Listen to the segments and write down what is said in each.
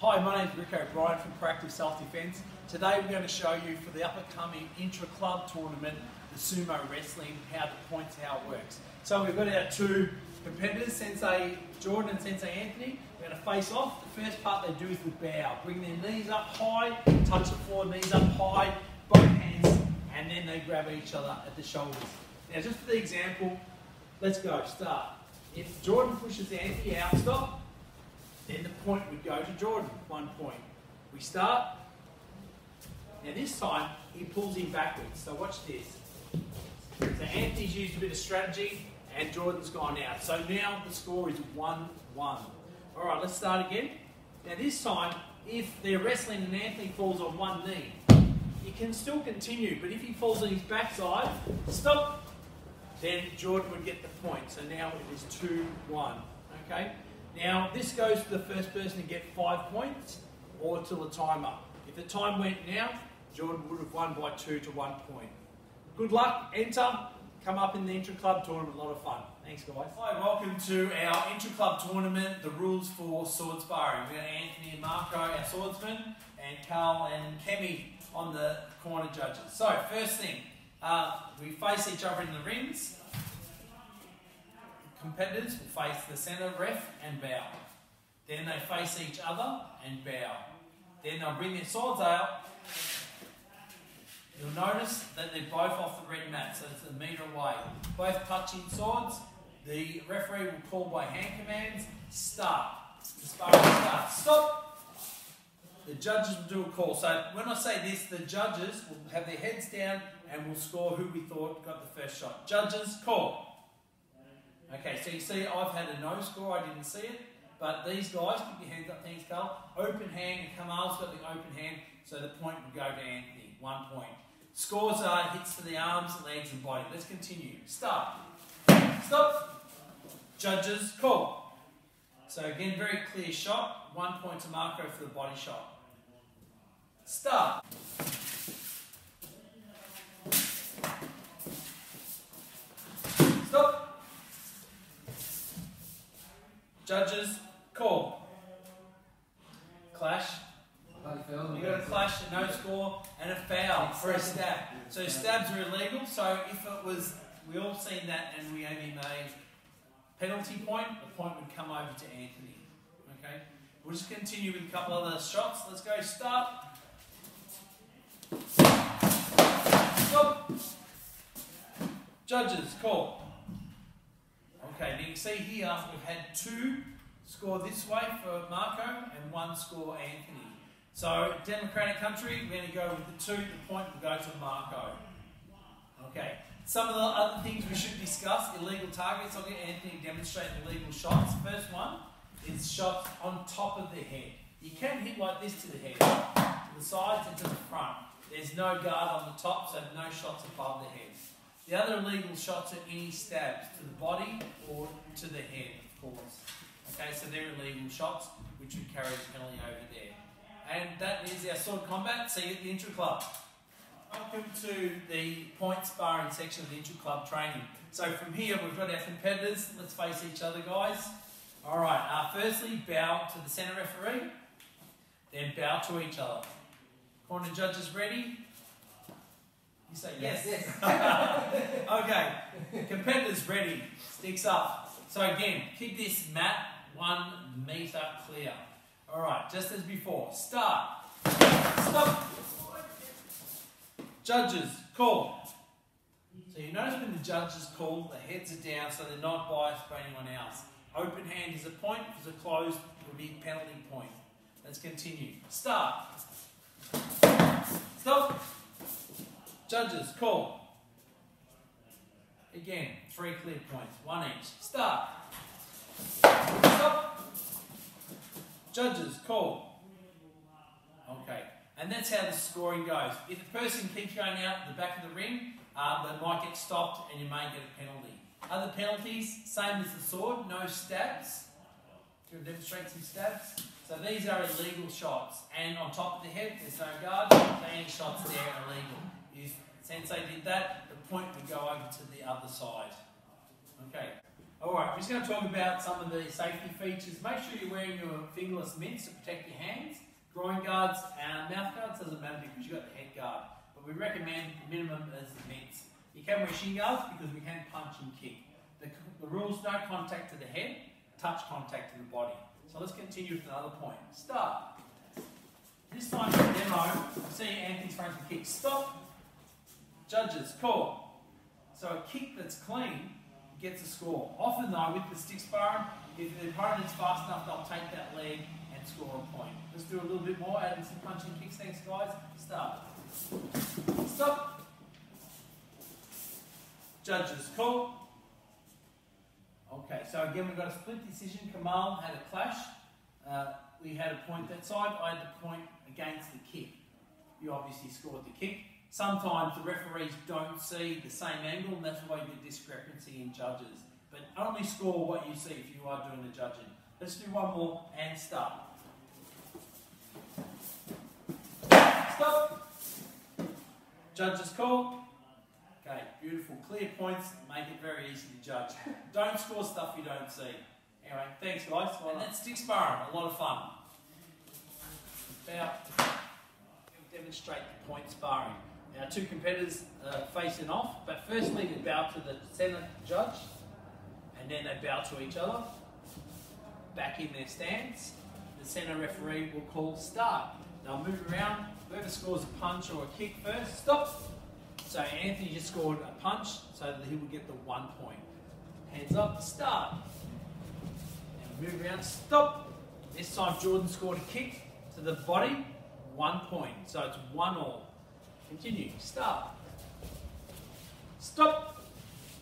Hi, my name is Rick O'Brien from Proactive Self Defence. Today we're going to show you for the upcoming intra-club tournament, the sumo wrestling, how the points, how it works. So we've got our two competitors, Sensei Jordan and Sensei Anthony. We're going to face off. The first part they do is the bow. Bring their knees up high, touch the floor, knees up high, both hands, and then they grab each other at the shoulders. Now just for the example, let's go, start. If Jordan pushes Anthony out, stop, then the point would go to Jordan, one point. We start. Now this time, he pulls him backwards. So watch this. So Anthony's used a bit of strategy, and Jordan's gone out. So now the score is 1-1. All right, let's start again. Now this time, if they're wrestling and Anthony falls on one knee, he can still continue, but if he falls on his backside, stop, then Jordan would get the point. So now it is 2-1, okay? Now, this goes to the first person to get five points or till the timer. If the time went now, Jordan would have won by two to one point. Good luck, enter, come up in the intra-club tournament, a lot of fun. Thanks, guys. Hi, welcome to our intra-club tournament, the rules for sword sparring. We've got Anthony and Marco, our swordsmen, and Carl and Kemi on the corner judges. So, first thing, uh, we face each other in the rings competitors will face the centre ref and bow. Then they face each other and bow. Then they'll bring their swords out. You'll notice that they're both off the red mat, so it's a metre away. Both touching swords. The referee will call by hand commands. Start. The sparring starts. Stop. The judges will do a call. So when I say this, the judges will have their heads down and will score who we thought got the first shot. Judges, call. Okay, so you see I've had a no score, I didn't see it. But these guys, keep your hands up, thanks Carl. Open hand, and Kamal's got the open hand, so the point would go to Anthony, one point. Scores are hits to the arms, legs and body. Let's continue. Start. Stop. Judges, call. So again, very clear shot. One point to Marco for the body shot. Start. Judges, call. Clash. You got a clash, a no score, and a foul for a stab. So stabs are illegal. So if it was, we all seen that, and we only made penalty point, the point would come over to Anthony. Okay. We'll just continue with a couple other shots. Let's go. Start. Stop. Judges, call. See here after we've had two score this way for Marco and one score Anthony. So, democratic country, we're going to go with the two, the point will go to Marco. Okay, some of the other things we should discuss, illegal targets. I'll get Anthony to demonstrate illegal shots. First one is shots on top of the head. You can hit like this to the head, to the sides and to the front. There's no guard on the top, so no shots above the head. The other illegal shots are any stabs to the body or to the head, of course. Okay, so they're illegal shots, which would carry a penalty over there. And that is our sword combat. See you at the intra club. Welcome to the point sparring section of the intra club training. So from here, we've got our competitors. Let's face each other, guys. All right. Uh, firstly, bow to the centre referee. Then bow to each other. Corner judges ready. Say yes. yes. okay. Competitors ready. Sticks up. So again, keep this mat one metre clear. All right, just as before. Start. Stop. Judges, call. So you notice when the judges call, the heads are down so they're not biased by anyone else. Open hand is a point, if it's a closed, it would be penalty point. Let's continue. Start. Stop. Judges, call. Again, three clear points, one each. Start. Stop. Judges, call. Okay, and that's how the scoring goes. If the person keeps going out the back of the ring, uh, they might get stopped and you may get a penalty. Other penalties, same as the sword, no stabs. Do you demonstrate some stabs? So these are illegal shots, and on top of the head, there's no guard, any shots there are illegal. If Sensei did that, the point would go over to the other side. Okay. Alright, we're just going to talk about some of the safety features. Make sure you're wearing your fingerless mitts to protect your hands. Groin guards and mouth guards doesn't matter because you've got the head guard. But we recommend the minimum as the mitts. You can wear shin guards because we can punch and kick. The, the rules, no contact to the head, touch contact to the body. So let's continue with another point. Start. This time for the demo, I'm seeing Anthony's some kicks. Stop. Judges, call. So a kick that's clean gets a score. Often though, with the sticks sparring, if the opponent's fast enough, they'll take that leg and score a point. Let's do a little bit more, adding some punching kicks. Thanks guys. Start. Stop. Judges, call. Okay, so again we've got a split decision. Kamal had a clash. Uh, we had a point that side. I had the point against the kick. You obviously scored the kick. Sometimes the referees don't see the same angle, and that's why you get discrepancy in judges. But only score what you see if you are doing the judging. Let's do one more and start. Stop. Judges call. Okay, beautiful. Clear points make it very easy to judge. Don't score stuff you don't see. Anyway, thanks guys. Well, and that's stick sparring. A lot of fun. About demonstrate the point sparring. Our two competitors uh, facing off, but firstly they bow to the centre judge, and then they bow to each other, back in their stance. The centre referee will call start. They'll move around. Whoever scores a punch or a kick first, stop. So Anthony just scored a punch, so that he would get the one point. Hands up, start. And move around, stop. This time Jordan scored a kick to the body, one point. So it's one all. Continue. Start. Stop.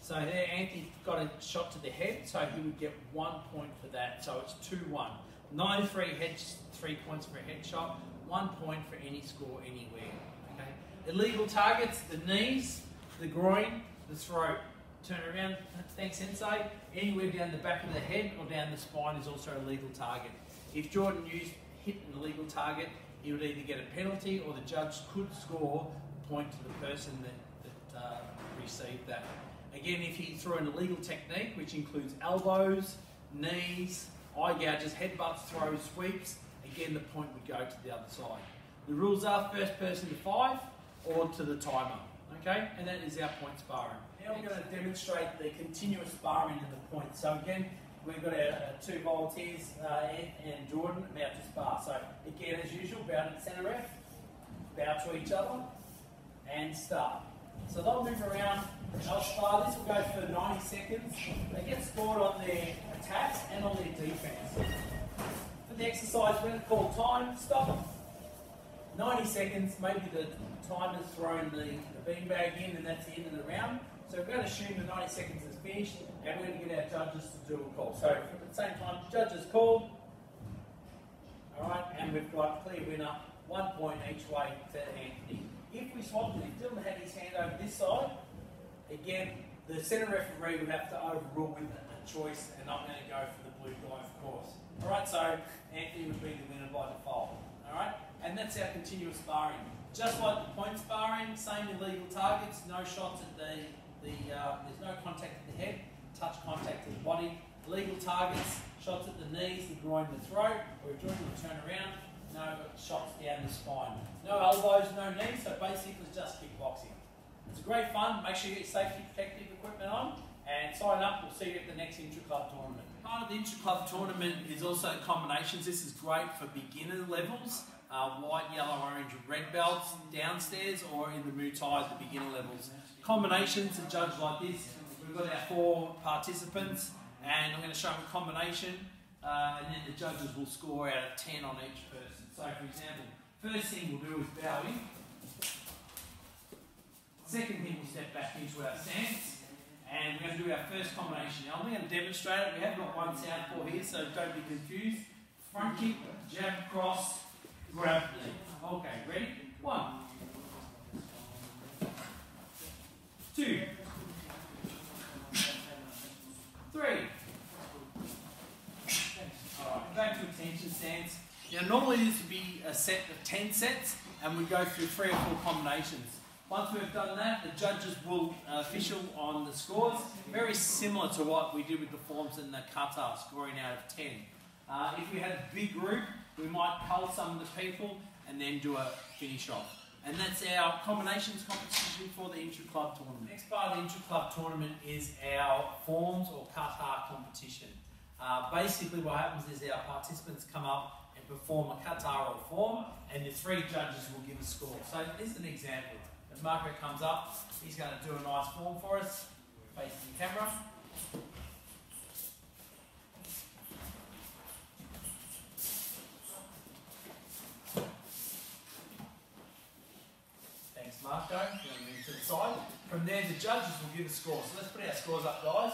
So there, Anthony got a shot to the head, so he would get one point for that. So it's 2-1. 93 head, three points for a headshot, one point for any score anywhere. Okay. Illegal targets, the knees, the groin, the throat. Turn around, thanks Sensei. Anywhere down the back of the head or down the spine is also a legal target. If Jordan used hit an illegal target, he would either get a penalty or the judge could score a point to the person that, that uh, received that. Again, if he threw an illegal technique, which includes elbows, knees, eye gouges, headbutts, throws, sweeps, again the point would go to the other side. The rules are first person to five or to the timer, okay? And that is our point sparring. Now we're going to demonstrate the continuous sparring of the point. So again, We've got our, two volunteers, uh, Ed and Jordan, about to spar. So again, as usual, bow to the centre ref, bow to each other, and start. So they'll move around, they'll spar. This will go for 90 seconds. They get scored on their attacks and on their defence. For the exercise, we're going to call time, stop. 90 seconds, maybe the timer's thrown the, the beanbag in and that's the end of the round. So we're going to assume the 90 seconds is finished and we're going to get our judges to do a call. So at the same time, judges call. All right, and we've got clear winner, one point each way to Anthony. If we swapped it, if Dylan had his hand over this side, again, the centre referee would have to overrule with a choice, and I'm going to go for the blue guy, of course. All right, so Anthony would be the winner by default. All right, and that's our continuous sparring. Just like the point sparring, same illegal targets, no shots at the the, uh, there's no contact at the head, touch contact to the body. Legal targets, shots at the knees, the groin, the throat, or if doing a turn around, no shots down the spine. No elbows, no knees, so basically just kickboxing. It's great fun. Make sure you get safety protective equipment on and sign up. We'll see you at the next intra-club tournament. Part of the intra-club tournament is also combinations. This is great for beginner levels uh, white, yellow, orange, red belts downstairs or in the Muay Thai beginner levels. Combinations are judged like this. We've got our four participants and I'm going to show them a combination uh, and then the judges will score out of 10 on each person. So for example, first thing we'll do is bowing. Second thing we'll step back into our stance and we're going to do our first combination. Now I'm going to demonstrate it. We have got one southpaw here so don't be confused. Front kick, jab, cross, grab Okay, ready? One. Two. Three. Alright, back to attention stance. Now normally this would be a set of 10 sets and we go through three or four combinations. Once we've done that, the judges will uh, official on the scores, very similar to what we did with the forms in the kata, scoring out of 10. Uh, if we had a big group, we might cull some of the people and then do a finish off. And that's our combinations competition for the intra-club tournament. Next part of the intra-club tournament is our forms or kata competition. Uh, basically what happens is our participants come up and perform a kata or form and the three judges will give a score. So is an example. As Marco comes up, he's going to do a nice form for us, facing the camera. Thanks, Marco. To the side. From there, the judges will give a score. So let's put our scores up, guys.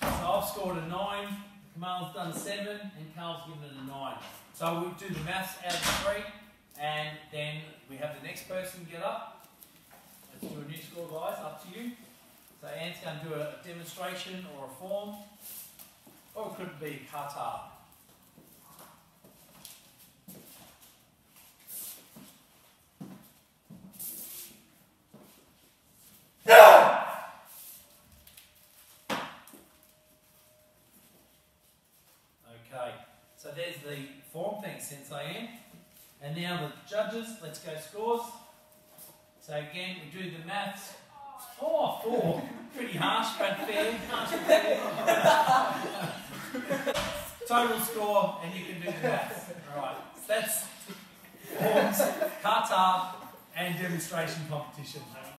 So I've scored a 9, Kamal's done 7, and Carl's given it a 9. So we'll do the maths out of 3, and then we have the next person get up. Let's do a new score, guys, up to you. So Ant's going to do a demonstration or a form, or it could be kata. Okay, so there's the form, thanks I am, And now the judges, let's go scores. So again, we do the maths. Oh, four. Pretty harsh, but fair. Total score, and you can do the maths. Alright, so that's forms, kata, and demonstration competition.